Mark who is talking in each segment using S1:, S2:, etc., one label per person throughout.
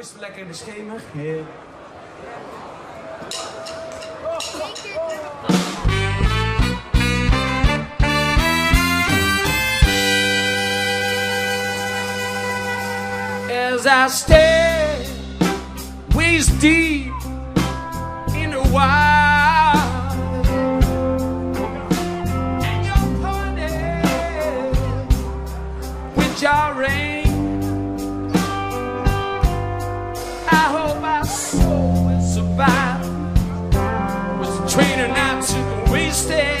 S1: is het lekker in de schemer. Yeah. As I stand waist deep in the wild, and with your rain. time to be wasted.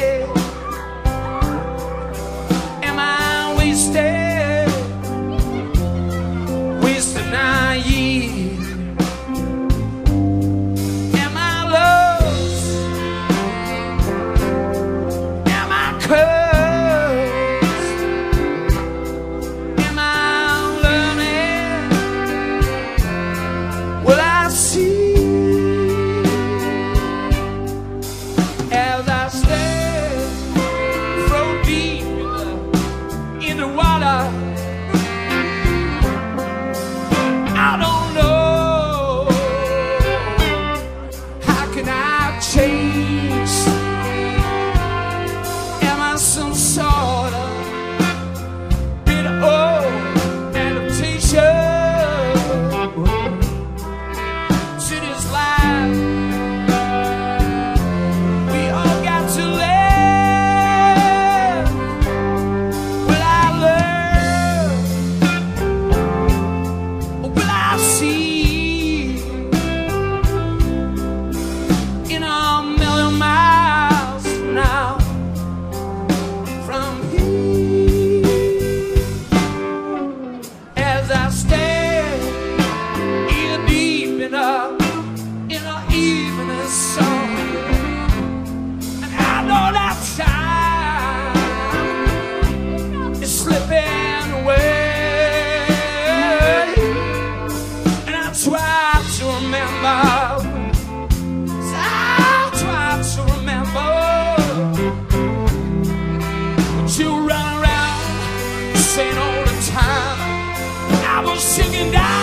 S1: I stand in deep in in evening and I know that time is slipping away, and I try to remember. I try to remember, but you run around saying all the time. I was singing down.